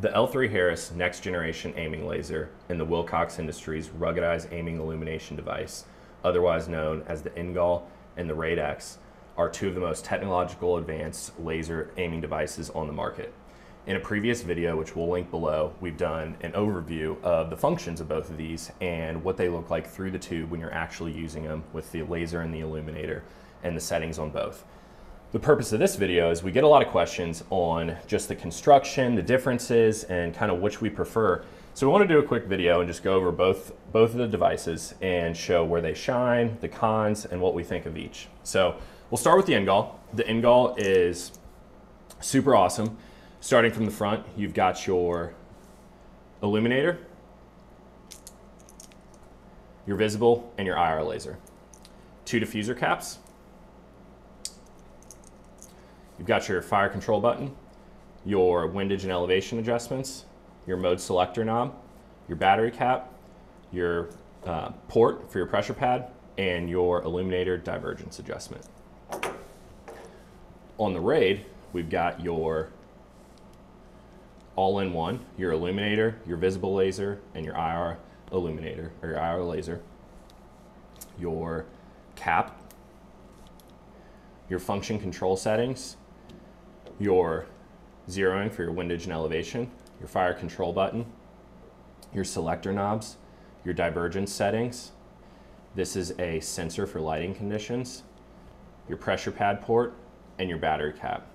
The L3 Harris next generation aiming laser and the Wilcox Industries ruggedized aiming illumination device, otherwise known as the NGAL and the RAID-X, are two of the most technological advanced laser aiming devices on the market. In a previous video, which we'll link below, we've done an overview of the functions of both of these and what they look like through the tube when you're actually using them with the laser and the illuminator and the settings on both. The purpose of this video is we get a lot of questions on just the construction, the differences, and kind of which we prefer. So we want to do a quick video and just go over both, both of the devices and show where they shine, the cons, and what we think of each. So we'll start with the NGAL. The NGAL is super awesome. Starting from the front, you've got your illuminator, your visible, and your IR laser. Two diffuser caps. You've got your fire control button, your windage and elevation adjustments, your mode selector knob, your battery cap, your uh, port for your pressure pad, and your illuminator divergence adjustment. On the RAID, we've got your all in one, your illuminator, your visible laser, and your IR illuminator, or your IR laser, your cap, your function control settings, your zeroing for your windage and elevation, your fire control button, your selector knobs, your divergence settings. This is a sensor for lighting conditions, your pressure pad port, and your battery cap.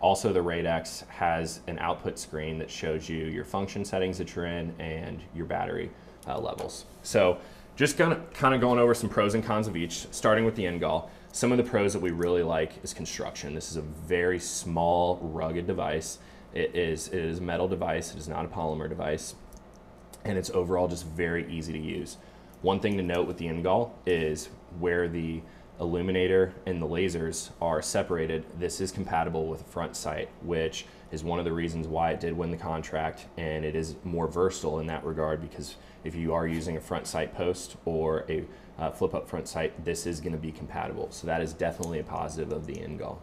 Also, the RAID-X has an output screen that shows you your function settings that you're in and your battery uh, levels. So just kind of going over some pros and cons of each, starting with the NGAL. Some of the pros that we really like is construction. This is a very small, rugged device. It is, it is a metal device, it is not a polymer device, and it's overall just very easy to use. One thing to note with the NGAL is where the illuminator and the lasers are separated, this is compatible with a front sight, which is one of the reasons why it did win the contract, and it is more versatile in that regard because if you are using a front sight post or a uh, flip up front sight, this is going to be compatible. So that is definitely a positive of the NGAL.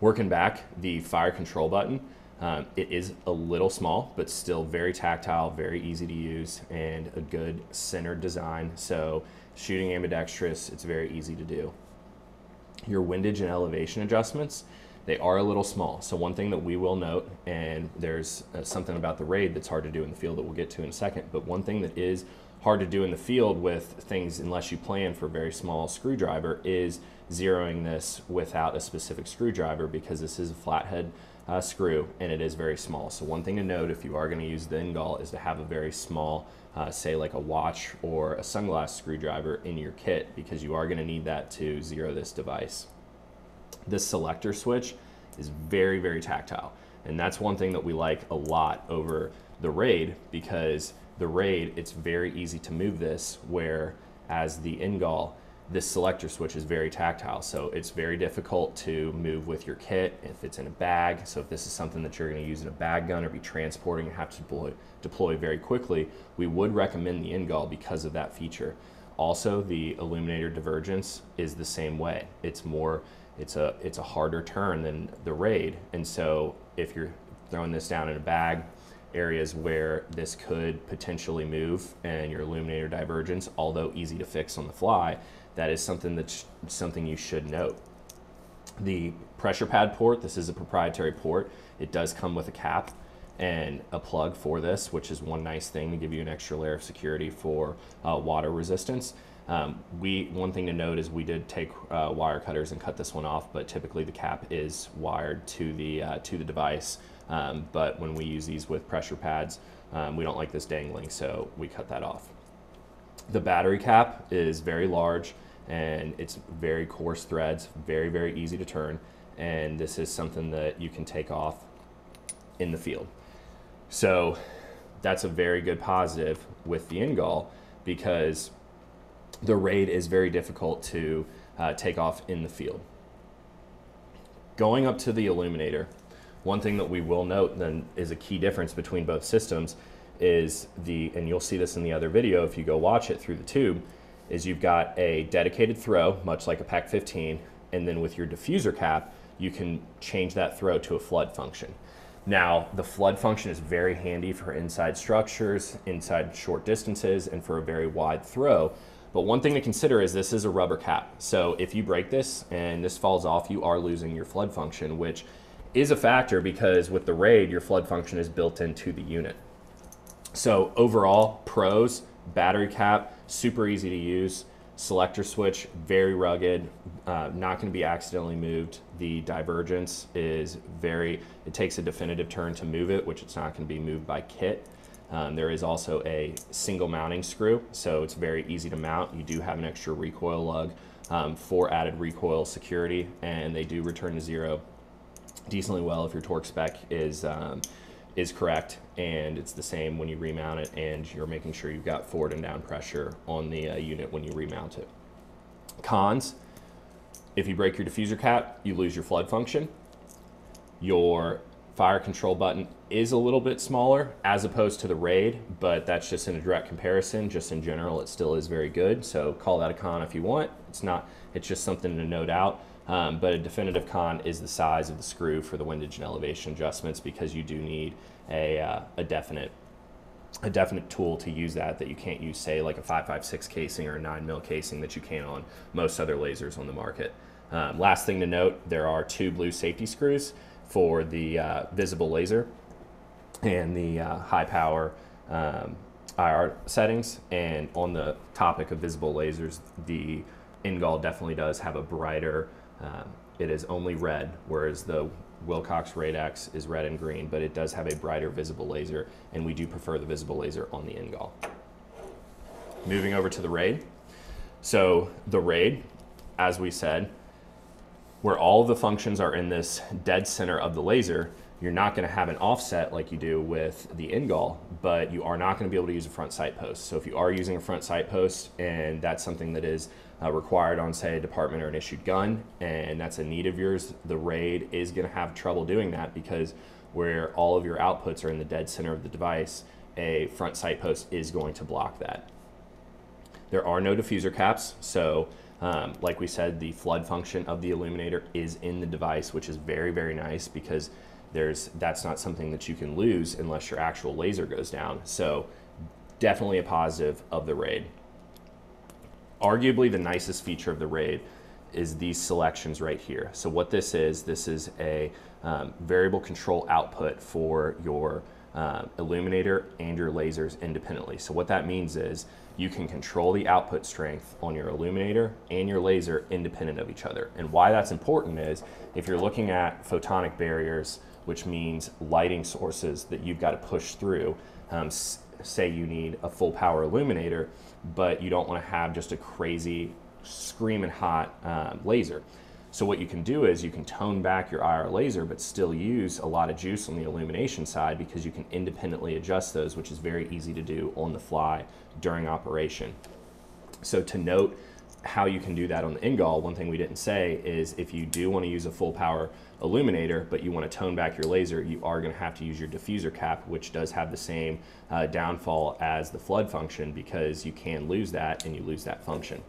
Working back, the fire control button, um, it is a little small, but still very tactile, very easy to use, and a good centered design. So shooting ambidextrous, it's very easy to do. Your windage and elevation adjustments, they are a little small. So one thing that we will note, and there's uh, something about the RAID that's hard to do in the field that we'll get to in a second, but one thing that is hard to do in the field with things unless you plan for a very small screwdriver is zeroing this without a specific screwdriver because this is a flathead uh, screw and it is very small. So one thing to note if you are going to use the NGAL is to have a very small, uh, say like a watch or a sunglass screwdriver in your kit because you are going to need that to zero this device. This selector switch is very, very tactile. And that's one thing that we like a lot over the RAID because the RAID, it's very easy to move this where as the NGAL, this selector switch is very tactile, so it's very difficult to move with your kit if it's in a bag. So if this is something that you're going to use in a bag gun or be transporting and have to deploy, deploy very quickly, we would recommend the NGAL because of that feature. Also, the illuminator divergence is the same way. It's more, it's a, it's a harder turn than the RAID, and so if you're throwing this down in a bag, areas where this could potentially move and your illuminator divergence, although easy to fix on the fly, that is something that's something you should note. The pressure pad port, this is a proprietary port. It does come with a cap and a plug for this, which is one nice thing to give you an extra layer of security for uh, water resistance. Um, we one thing to note is we did take uh, wire cutters and cut this one off, but typically the cap is wired to the uh, to the device. Um, but when we use these with pressure pads, um, we don't like this dangling, so we cut that off. The battery cap is very large and it's very coarse threads, very, very easy to turn. And this is something that you can take off in the field. So that's a very good positive with the NGAL because the RAID is very difficult to uh, take off in the field. Going up to the illuminator, one thing that we will note then is a key difference between both systems is the, and you'll see this in the other video if you go watch it through the tube, is you've got a dedicated throw, much like a PEQ 15, and then with your diffuser cap, you can change that throw to a flood function. Now, the flood function is very handy for inside structures, inside short distances, and for a very wide throw. But one thing to consider is this is a rubber cap. So if you break this and this falls off, you are losing your flood function, which is a factor because with the RAID, your flood function is built into the unit. So overall, pros, battery cap, super easy to use. Selector switch, very rugged, uh, not going to be accidentally moved. The divergence is very, it takes a definitive turn to move it, which it's not going to be moved by kit. Um, there is also a single mounting screw, so it's very easy to mount. You do have an extra recoil lug um, for added recoil security, and they do return to zero decently well if your torque spec is um, is correct and it's the same when you remount it and you're making sure you've got forward and down pressure on the uh, unit when you remount it. Cons, if you break your diffuser cap, you lose your flood function. Your fire control button is a little bit smaller as opposed to the RAID, but that's just in a direct comparison. Just in general, it still is very good. So call that a con if you want. It's not, it's just something to note out. Um, but a definitive con is the size of the screw for the windage and elevation adjustments because you do need a, uh, a definite a definite tool to use that that you can't use say like a 556 casing or a 9 mil casing that you can on most other lasers on the market. Um, last thing to note, there are two blue safety screws for the uh, visible laser and the uh, high power um, IR settings. And on the topic of visible lasers, the NGAL definitely does have a brighter um, it is only red, whereas the Wilcox X is red and green, but it does have a brighter visible laser, and we do prefer the visible laser on the NGAL. Moving over to the RAID. So the RAID, as we said, where all the functions are in this dead center of the laser, you're not going to have an offset like you do with the NGAL, but you are not going to be able to use a front sight post. So if you are using a front sight post and that's something that is uh, required on, say, a department or an issued gun, and that's a need of yours, the RAID is going to have trouble doing that because where all of your outputs are in the dead center of the device, a front sight post is going to block that. There are no diffuser caps, so um, like we said, the flood function of the illuminator is in the device, which is very, very nice because there's that's not something that you can lose unless your actual laser goes down. So definitely a positive of the RAID arguably the nicest feature of the RAID is these selections right here. So what this is, this is a um, variable control output for your uh, illuminator and your lasers independently. So what that means is you can control the output strength on your illuminator and your laser independent of each other. And why that's important is if you're looking at photonic barriers, which means lighting sources that you've got to push through, um, say you need a full power illuminator, but you don't want to have just a crazy screaming hot um, laser. So what you can do is you can tone back your IR laser, but still use a lot of juice on the illumination side because you can independently adjust those, which is very easy to do on the fly during operation. So to note how you can do that on the NGAL, one thing we didn't say is if you do want to use a full power illuminator, but you want to tone back your laser, you are going to have to use your diffuser cap, which does have the same uh, downfall as the flood function because you can lose that and you lose that function.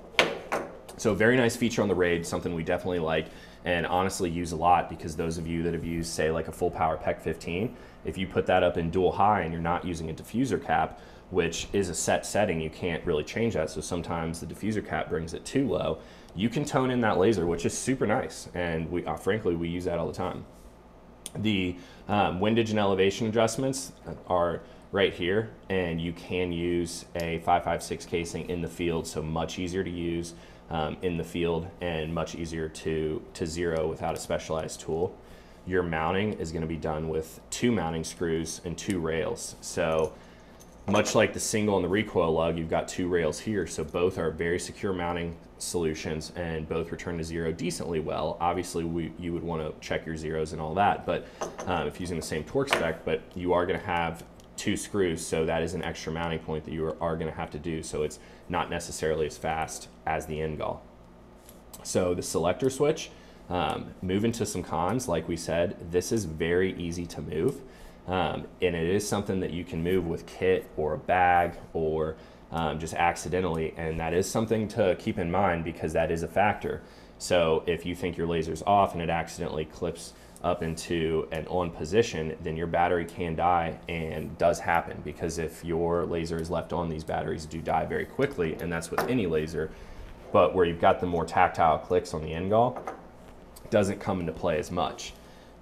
So very nice feature on the RAID, something we definitely like and honestly use a lot because those of you that have used say like a full power PEQ 15, if you put that up in dual high and you're not using a diffuser cap, which is a set setting, you can't really change that. So sometimes the diffuser cap brings it too low you can tone in that laser, which is super nice. And we, uh, frankly, we use that all the time. The um, windage and elevation adjustments are right here, and you can use a 556 casing in the field, so much easier to use um, in the field and much easier to, to zero without a specialized tool. Your mounting is going to be done with two mounting screws and two rails. So much like the single and the recoil lug, you've got two rails here, so both are very secure mounting solutions and both return to zero decently well. Obviously, we, you would want to check your zeros and all that, but um, if using the same torque spec, but you are going to have two screws, so that is an extra mounting point that you are, are going to have to do, so it's not necessarily as fast as the end NGAL. So the selector switch, um, move into some cons, like we said, this is very easy to move. Um, and it is something that you can move with kit or a bag or um, just accidentally. And that is something to keep in mind because that is a factor. So if you think your laser's off and it accidentally clips up into an on position, then your battery can die and does happen because if your laser is left on, these batteries do die very quickly, and that's with any laser. But where you've got the more tactile clicks on the end doesn't come into play as much.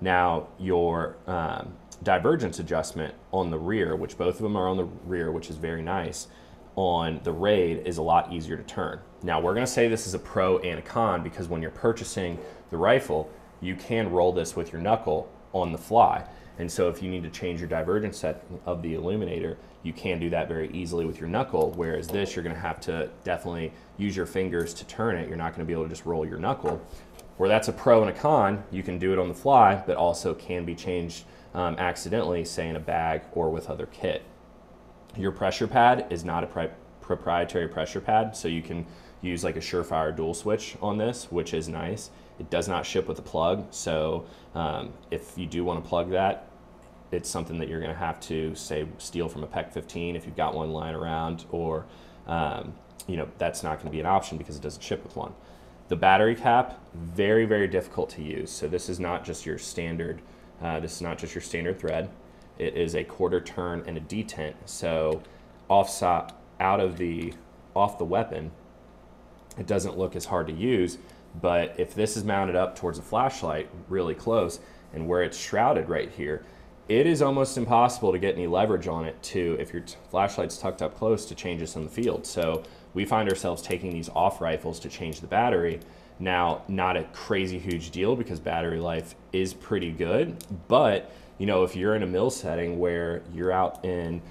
Now, your um, divergence adjustment on the rear, which both of them are on the rear, which is very nice, on the Raid is a lot easier to turn. Now, we're going to say this is a pro and a con because when you're purchasing the rifle, you can roll this with your knuckle on the fly. And so if you need to change your divergence set of the illuminator, you can do that very easily with your knuckle, whereas this, you're gonna have to definitely use your fingers to turn it. You're not gonna be able to just roll your knuckle. Where that's a pro and a con, you can do it on the fly, but also can be changed um, accidentally, say in a bag or with other kit. Your pressure pad is not a proprietary pressure pad, so you can use like a Surefire dual switch on this, which is nice. It does not ship with a plug, so um, if you do want to plug that, it's something that you're going to have to say steal from a PEQ 15 if you've got one lying around, or um, you know that's not going to be an option because it doesn't ship with one. The battery cap very very difficult to use. So this is not just your standard. Uh, this is not just your standard thread. It is a quarter turn and a detent. So offset out of the off the weapon, it doesn't look as hard to use. But if this is mounted up towards a flashlight really close and where it's shrouded right here, it is almost impossible to get any leverage on it to, if your flashlight's tucked up close, to change this in the field. So we find ourselves taking these off rifles to change the battery. Now, not a crazy huge deal because battery life is pretty good, but you know, if you're in a mill setting where you're out in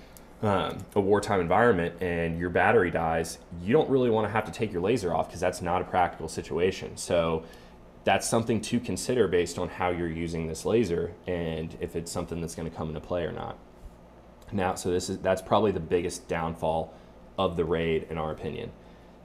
um, a wartime environment and your battery dies, you don't really want to have to take your laser off because that's not a practical situation. So that's something to consider based on how you're using this laser and if it's something that's going to come into play or not. Now, so this is that's probably the biggest downfall of the Raid in our opinion.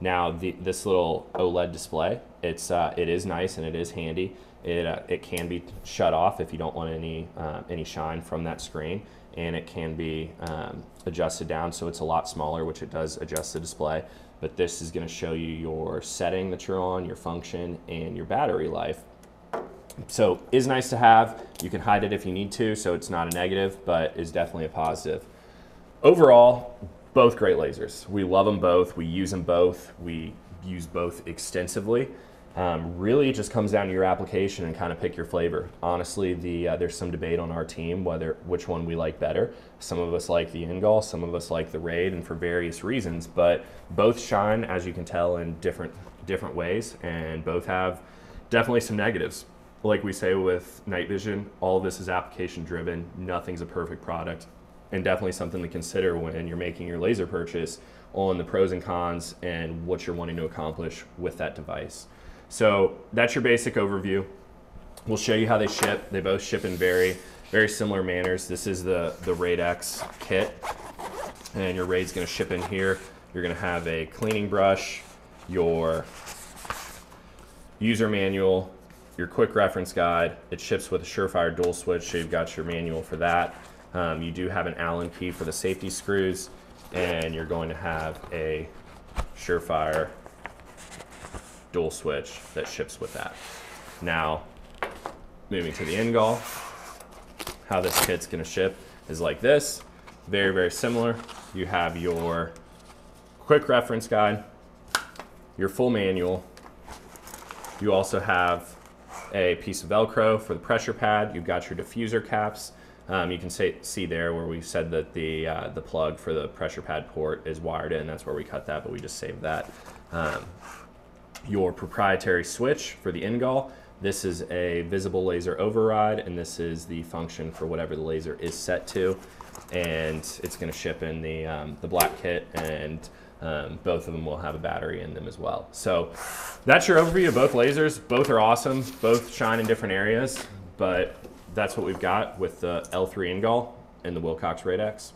Now, the, this little OLED display, it's uh, it is nice and it is handy. It uh, it can be shut off if you don't want any uh, any shine from that screen and it can be um, adjusted down so it's a lot smaller, which it does adjust the display. But this is gonna show you your setting that you're on, your function, and your battery life. So is nice to have. You can hide it if you need to, so it's not a negative, but is definitely a positive. Overall, both great lasers. We love them both. We use them both. We use both extensively. Um, really, it just comes down to your application and kind of pick your flavor. Honestly, the uh, there's some debate on our team whether which one we like better. Some of us like the NGAL, some of us like the Raid, and for various reasons. But both shine, as you can tell, in different different ways, and both have definitely some negatives. Like we say with night vision, all this is application driven. Nothing's a perfect product, and definitely something to consider when you're making your laser purchase on the pros and cons and what you're wanting to accomplish with that device. So that's your basic overview. We'll show you how they ship. They both ship in very, very similar manners. This is the, the Raid X kit. And your Raid's gonna ship in here. You're gonna have a cleaning brush, your user manual, your quick reference guide. It ships with a Surefire dual switch, so you've got your manual for that. Um, you do have an Allen key for the safety screws, and you're going to have a Surefire dual switch that ships with that. Now, moving to the NGAL, how this kit's gonna ship is like this. Very, very similar. You have your quick reference guide, your full manual. You also have a piece of Velcro for the pressure pad. You've got your diffuser caps. Um, you can say, see there where we said that the, uh, the plug for the pressure pad port is wired in. That's where we cut that, but we just saved that. Um, your proprietary switch for the NGAL. This is a visible laser override, and this is the function for whatever the laser is set to. And it's going to ship in the, um, the black kit, and um, both of them will have a battery in them as well. So that's your overview of both lasers. Both are awesome. Both shine in different areas, but that's what we've got with the L3 NGAL and the Wilcox Raid X.